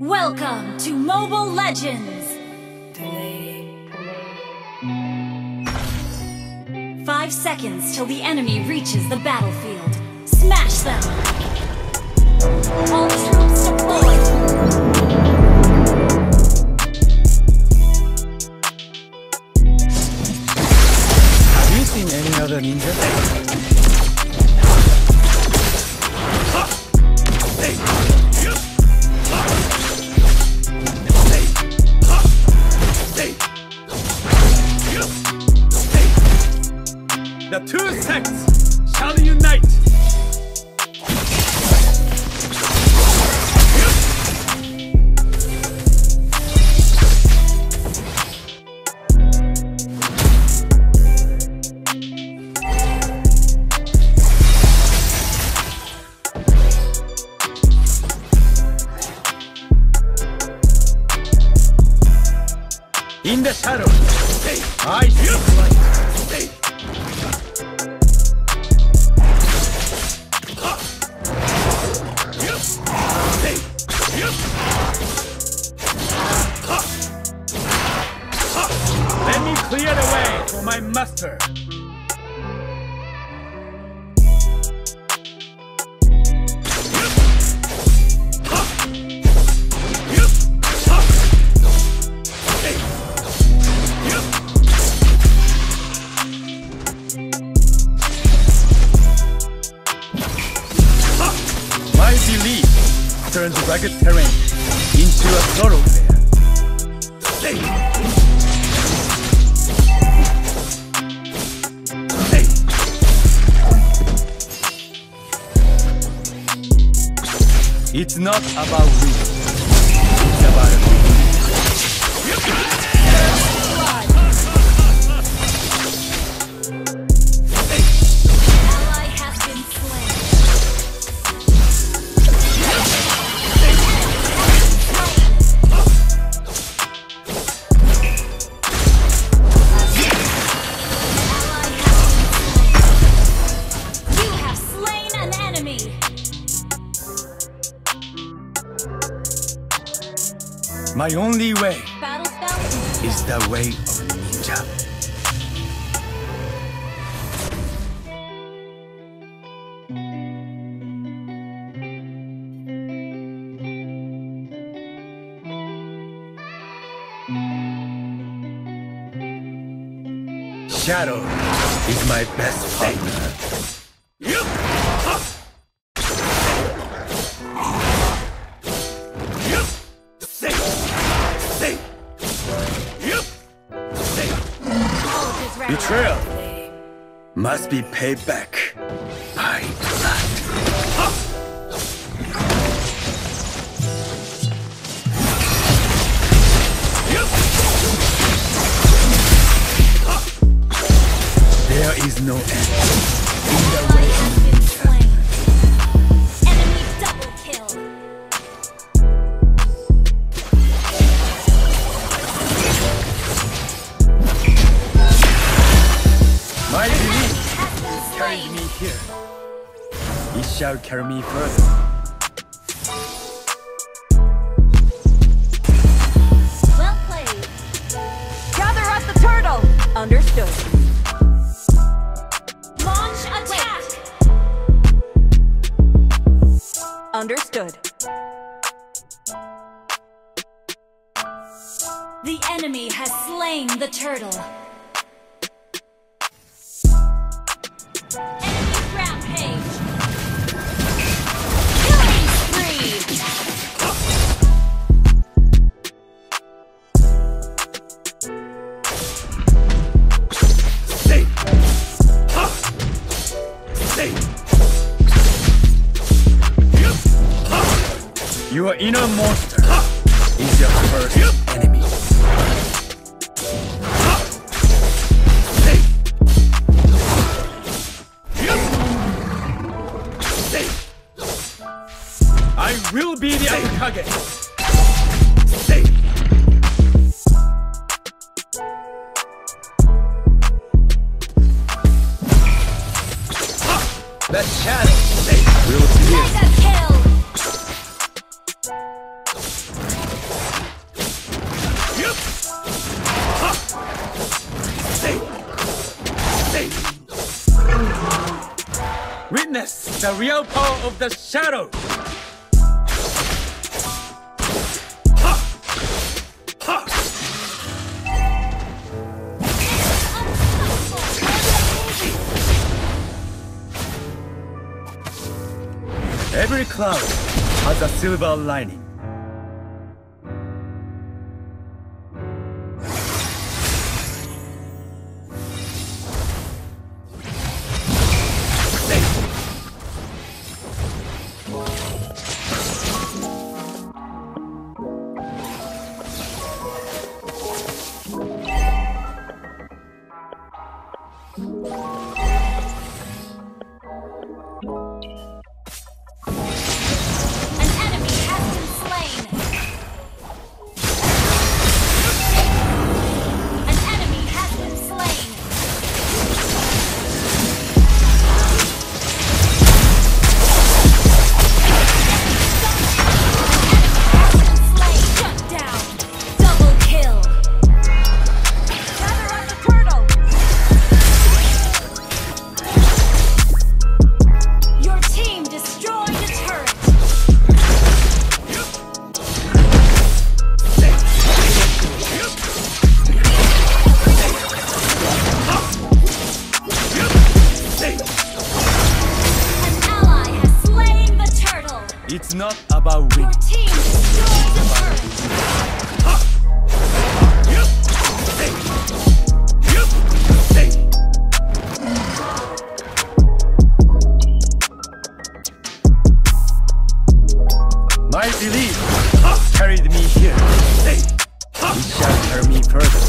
Welcome to Mobile Legends! Five seconds till the enemy reaches the battlefield. Smash them! All troops deployed! Have you seen any other ninja? In the shadow, I see light. Let me clear the way for my master! Rugged terrain into a thoroughfare. It's not about winning. It's about. My only way is the way of ninja. Shadow is my best partner. Must be paid back Carry me further. Well played. Gather up the turtle! Understood. Your inner monster is your first enemy. I will be the Akage. The shadow will pierce. The real power of the shadow. Ha. Ha. Every cloud has a silver lining. It's not about. Stay. My belief carried me here. It shall carry me further.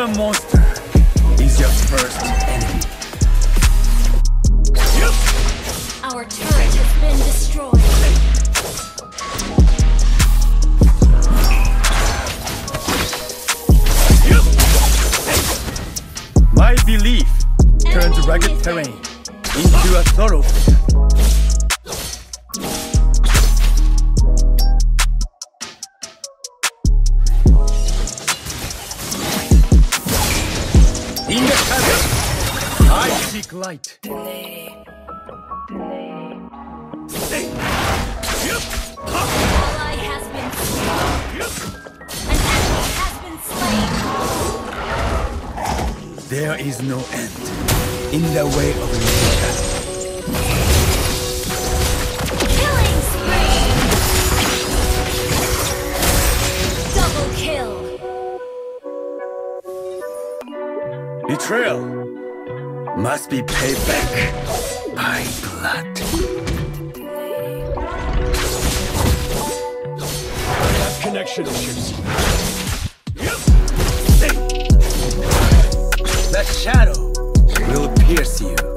Your inner light. Ally has been slain. An enemy has been slain. There is no end in the way of nature. Killing spree. Double kill. Betrayal must be paid back by blood. Connection issues. The shadow will pierce you.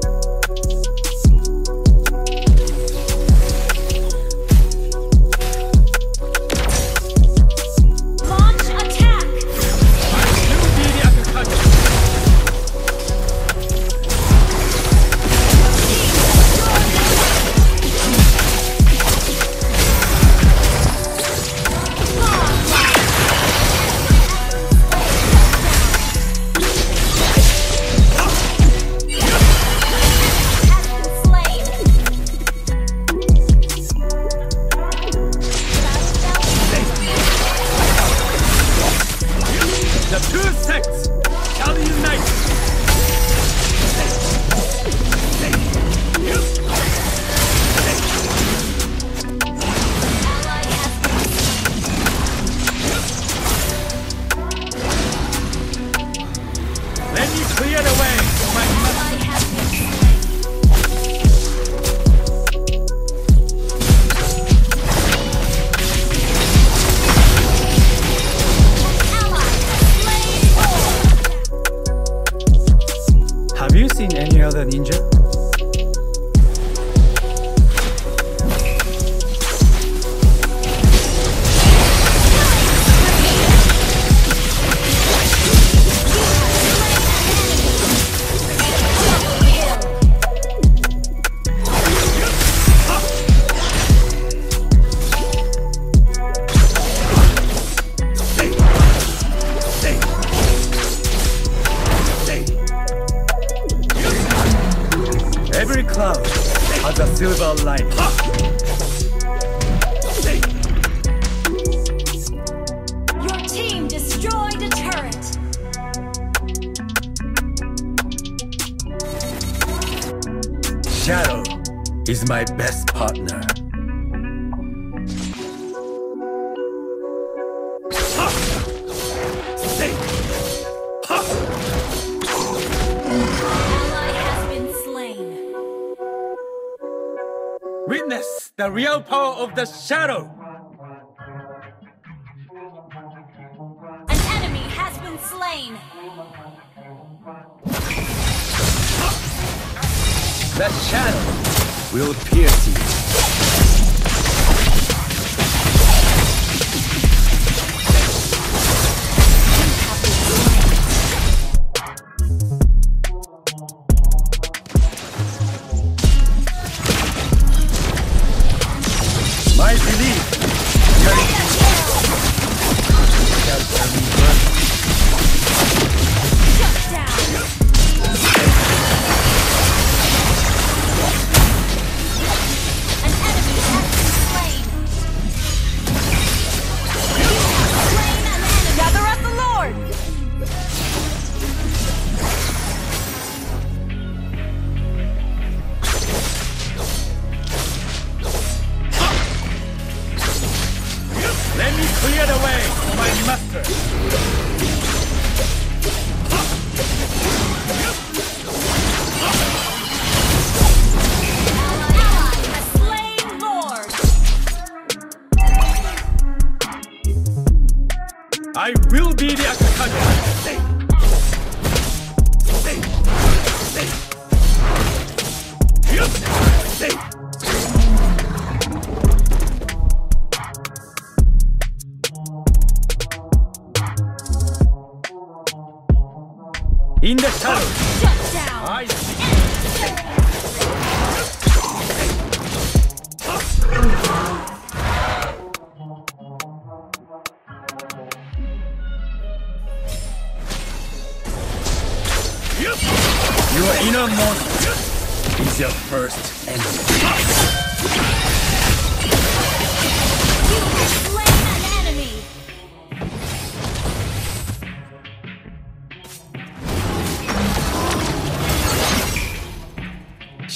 Silver lining. Your team destroyed a turret. Shadow is my best partner. Real power of the shadow. An enemy has been slain. The shadow will pierce you.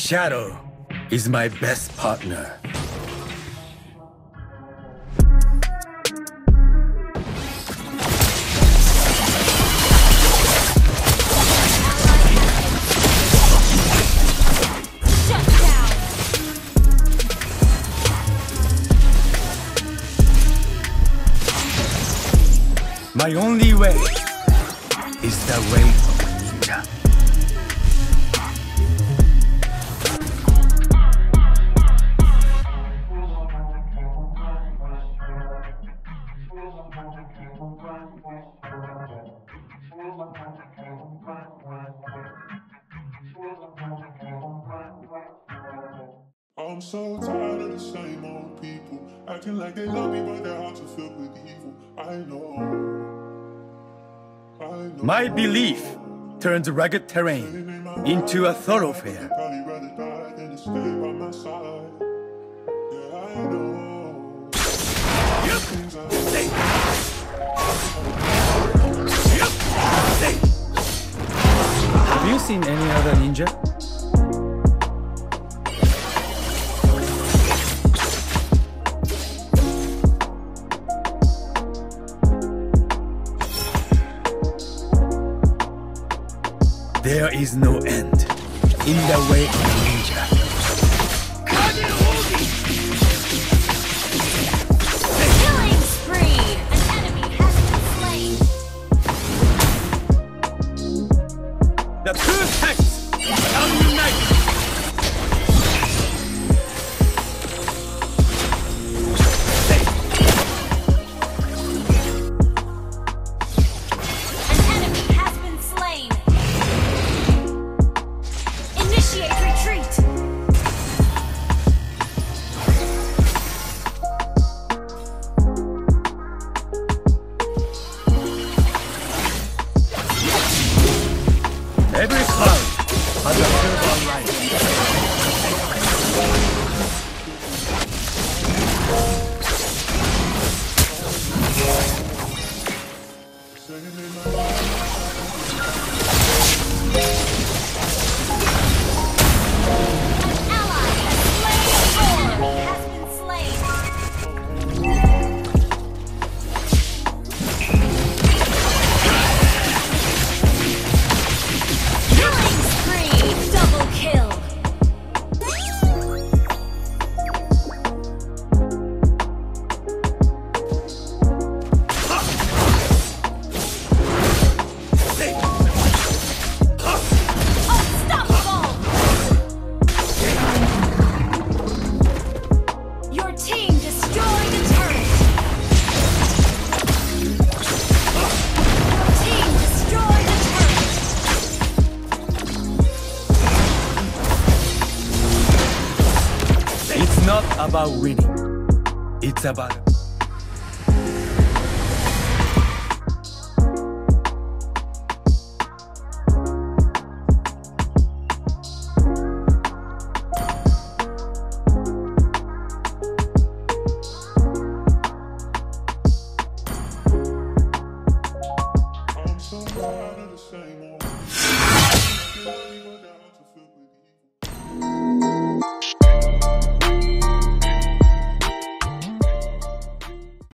Shadow is my best partner. My only way is the way I'm so tired of the same old people acting like they love me, but their hearts are filled with evil. I know. I know. My belief turns rugged terrain into a thoroughfare. Probably rather die than to stay by my side. Yeah, I know. Things I Have you seen any other ninja? Is no end in the way of a ninja. Killing spree. An enemy has been slain. The two It's about